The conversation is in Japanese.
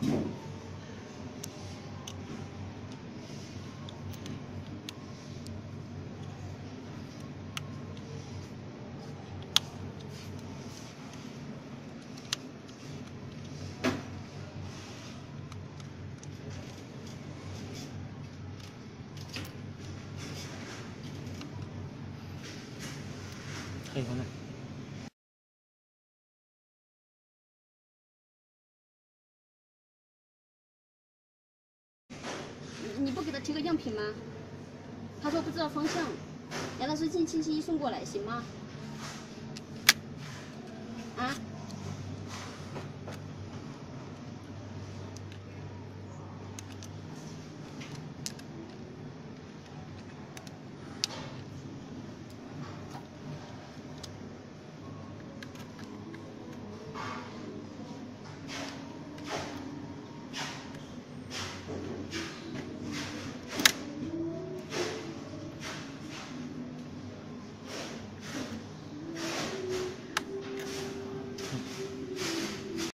可以关。你不给他提个样品吗？他说不知道方向，让他是进星期一送过来，行吗？